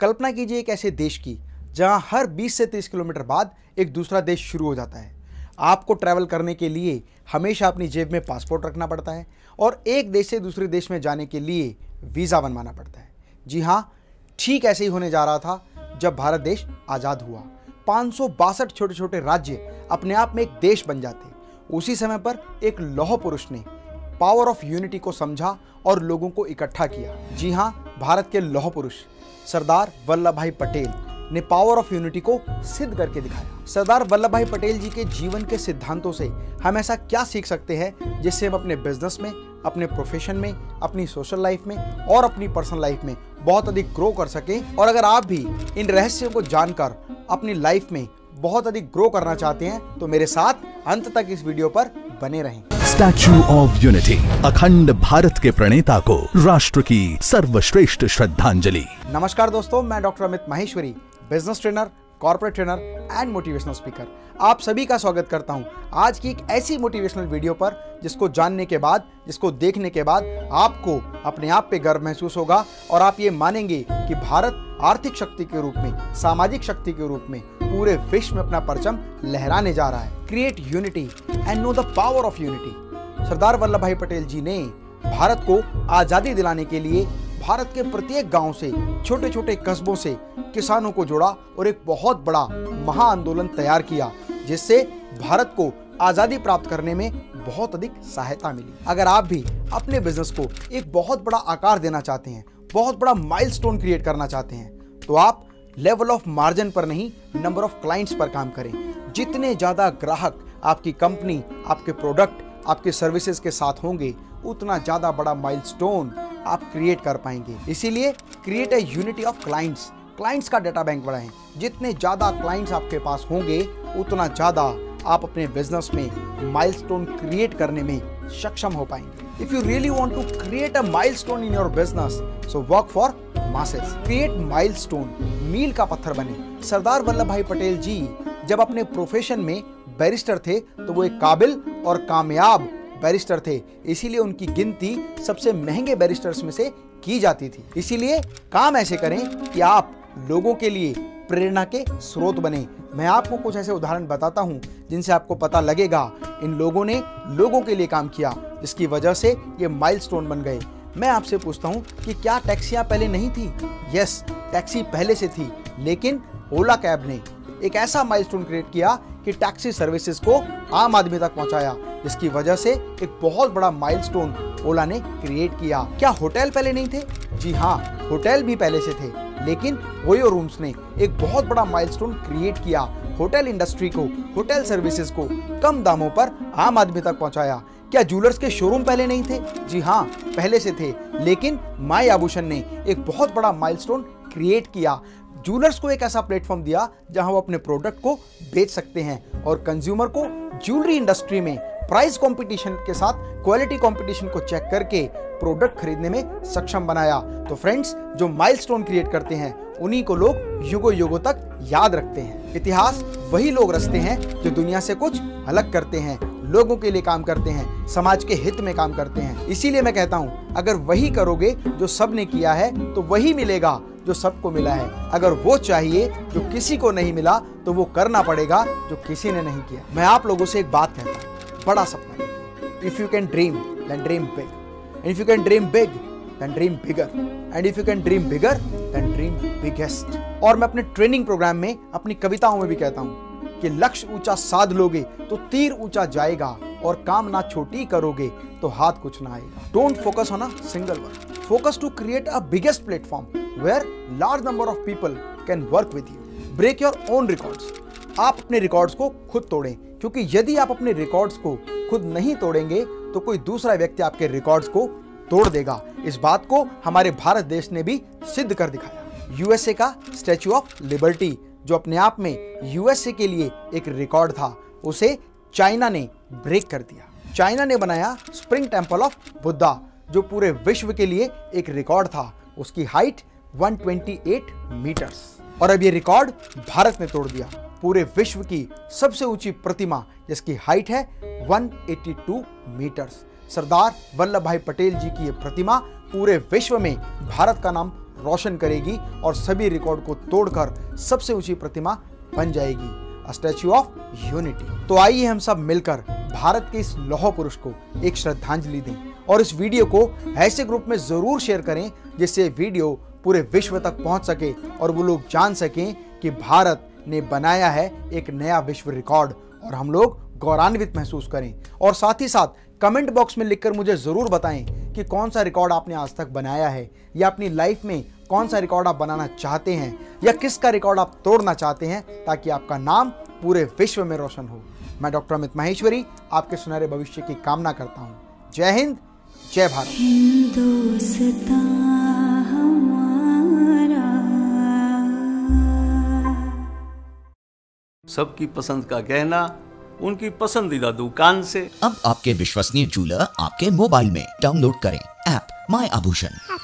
कल्पना कीजिए एक ऐसे देश की, जहाँ हर 20 से 30 किलोमीटर बाद एक दूसरा देश शुरू हो जाता है। आपको ट्रैवल करने के लिए हमेशा अपनी जेब में पासपोर्ट रखना पड़ता है और एक देश से दूसरे देश में जाने के लिए वीज़ा बनवाना पड़ता है। जी हाँ ठीक ऐसे ही होने जा रहा था जब भारत देश आज़ाद हुआ। पाँच छोटे छोटे राज्य अपने आप में एक देश बन जाते। उसी समय पर एक लौह पुरुष ने पावर ऑफ़ यूनिटी को समझा और लोगों को इकट्ठा किया। जी हाँ भारत के लौह पुरुष सरदार वल्लभ भाई पटेल ने पावर ऑफ़ यूनिटी को सिद्ध करके दिखाया। सरदार वल्लभ भाई पटेल जी के जीवन के सिद्धांतों से हम ऐसा क्या सीख सकते हैं, जिससे हम अपने बिज़नेस में, अपने प्रोफेशन में, अपनी सोशल लाइफ में और अपनी पर्सनल लाइफ में बहुत अधिक ग्रो कर सके। और अगर आप भी इन रहस्यों को जानकर अपनी लाइफ में बहुत अधिक ग्रो करना चाहते हैं तो मेरे साथ अंत तक इस वीडियो पर बने रहें। स्टैच्यू ऑफ़ यूनिटी अखंड भारत के प्रणेता को राष्ट्र की सर्वश्रेष्ठ श्रद्धांजलि। नमस्कार दोस्तों मैं doctor Amit Maheshwari business trainer corporate trainer and motivational speaker आप सभी का स्वागत करता हूँ आज की एक ऐसी मोटिवेशनल वीडियो पर जिसको जानने के बाद जिसको देखने के बाद आपको अपने आप पे गर्व महसूस होगा और आप ये मानेंगे कि भारत आर्थिक शक्ति के रूप में सामाजिक शक्ति के रूप में पूरे विश्व में अपना परचम लहराने जा रहा है। Create unity and know the power of unity Sardar Vallabh Bhai Patel ji ने भारत को आज़ादी दिलाने के लिए भारत के प्रत्येक गाँव से छोटे छोटे कस्बों से, किसानों को जोड़ा और एक बहुत बड़ा महा आंदोलन तैयार किया, जिससे भारत को आज़ादी प्राप्त करने में बहुत अधिक सहायता मिली। अगर आप भी अपने बिज़नेस को एक बहुत बड़ा आकार देना चाहते हैं, बहुत बड़ा माइलस्टोन क्रिएट करना चाहते हैं तो आप लेवल ऑफ़ मार्जिन पर नहीं नंबर ऑफ़ क्लाइंट्स पर काम करें। जितने ज़्यादा ग्राहक आपकी कंपनी आपके प्रोडक्ट आपके सर्विसेज़ के साथ होंगे, उतना ज़्यादा बड़ा माइलस्टोन आप क्रिएट कर पाएँगे। इसीलिए create a unity of clients clients का डाटा बैंक बढ़ाएँ। जितने ज़्यादा क्लाइंट्स आपके पास होंगे, उतना ज़्यादा आप अपने बिज़नेस में माइलस्टोन क्रिएट करने में सक्षम हो पाएँगे। If you really want to create a milestone in your business so work for masses create milestone मील का पत्थर बने सरदार वल्लभ भाई पटेल जी जब अपने प्रोफेशन में बैरिस्टर थे तो वो एक काबिल और कामयाब बैरिस्टर थे इसीलिए उनकी गिनती सबसे महँगे बैरिस्टर्स में से की जाती थी इसीलिए काम ऐसे करें कि आप लोगों के लिए प्रेरणा के स्रोत बने मैं आपको कुछ ऐसे उदाहरण बताता हूँ जिनसे आपको पता लगेगा इन लोगों ने लोगों के लिए काम किया जिसकी वजह से ये माइलस्टोन बन गए मैं आपसे पूछता हूँ कि क्या टैक्सियाँ पहले नहीं थी? यस टैक्सी पहले से थी, लेकिन ओला कैब ने एक ऐसा माइलस्टोन क्रिएट किया कि टैक्सी सर्विसेज़ को आम आदमी तक पहुँचाया, जिसकी वजह से एक बहुत बड़ा माइलस्टोन ओला ने क्रिएट किया। क्या होटल पहले नहीं थे? जी हाँ होटल भी पहले से थे, लेकिन ओयो रूम्स ने एक बहुत बड़ा माइलस्टोन क्रिएट किया। होटल इंडस्ट्री को, होटल सर्विसेज़ को कम दामों पर आम आदमी तक पहुँचाया क्या ज्वेलर्स के शोरूम पहले नहीं थे? जी हाँ पहले से थे। लेकिन माई आभूषण ने एक बहुत बड़ा माइलस्टोन क्रिएट किया। ज्वेलर्स को एक ऐसा प्लेटफॉर्म दिया जहाँ वो अपने प्रोडक्ट को बेच सकते हैं और कंज्यूमर को ज्वेलरी इंडस्ट्री में प्राइस कंपटीशन के साथ क्वालिटी कंपटीशन को चेक करके प्रोडक्ट खरीदने में सक्षम बनाया। तो फ्रेंड्स जो माइलस्टोन क्रिएट करते हैं, उन्हीं को लोग युगो युगो तक याद रखते हैं। इतिहास वही लोग रचते हैं जो दुनिया से कुछ अलग करते हैं, लोगों के लिए काम करते हैं, समाज के हित में काम करते हैं। इसीलिए मैं कहता हूँ, अगर वही करोगे जो सबने किया है तो वही मिलेगा जो सबको मिला है। अगर वो चाहिए जो किसी को नहीं मिला तो वो करना पड़ेगा जो किसी ने नहीं किया। मैं आप लोगों से एक बात कहता हूँ, बड़ा सपना if you can dream then dream big if you can dream big then dream bigger and if you can dream bigger then biggest और मैं अपने ट्रेनिंग प्रोग्राम में अपनी कविताओं में भी कहता हूँ कि लक्ष्य ऊँचा साध लोगे तो तीर ऊँचा जाएगा और काम ना छोटी करोगे तो हाथ कुछ ना आएगा। Don't focus on a single work focus to create a biggest platform where large number of people can work with you break your own records आप अपने रिकॉर्ड्स को खुद तोड़ें, क्योंकि यदि आप अपने रिकॉर्ड्स को खुद नहीं तोड़ेंगे तो कोई दूसरा व्यक्ति आपके रिकॉर्ड्स को तोड़ देगा। इस बात को हमारे भारत देश ने भी सिद्ध कर दिखाया। यूएसए का स्टैच्यू ऑफ़ लिबर्टी जो अपने आप में यूएसए के लिए एक रिकॉर्ड था, उसे चाइना ने ब्रेक कर दिया। चाइना ने बनाया स्प्रिंग टेंपल ऑफ़ बुद्धा जो पूरे विश्व के लिए एक रिकॉर्ड था। उसकी हाइट 128 मीटर्स और अब ये रिकॉर्ड भारत ने तोड़ दिया। पूरे विश्व की सबसे ऊँची प्रतिमा, जिसकी हाइट है 182 मीटर्स सरदार वल्लभ भाई पटेल जी की ये प्रतिमा पूरे विश्व में भारत का नाम रोशन करेगी और सभी रिकॉर्ड को तोड़कर सबसे ऊँची प्रतिमा बन जाएगी स्टैच्यू ऑफ़ यूनिटी तो आइए हम सब मिलकर भारत के इस लौह पुरुष को एक श्रद्धांजलि दें और इस वीडियो को ऐसे ग्रुप में ज़रूर शेयर करें जिससे वीडियो पूरे विश्व तक पहुँच सके और वो लोग जान सकें कि भारत ने बनाया है एक नया विश्व रिकॉर्ड और हम लोग गौरवान्वित महसूस करें। और साथ ही साथ कमेंट बॉक्स में लिखकर मुझे ज़रूर बताएँ कि कौन सा रिकॉर्ड आपने आज तक बनाया है? या अपनी लाइफ में कौन सा रिकॉर्ड आप बनाना चाहते हैं? या किसका रिकॉर्ड आप तोड़ना चाहते हैं ताकि आपका नाम पूरे विश्व में रोशन हो? मैं डॉक्टर अमित माहेश्वरी आपके सुनहरे भविष्य की कामना करता हूँ। जय हिंद जय भारत। सबकी पसंद का गहना उनकी पसंदीदा दुकान से। अब आपके विश्वसनीय जूलर आपके मोबाइल में डाउनलोड करें। ऐप माय आभूषण।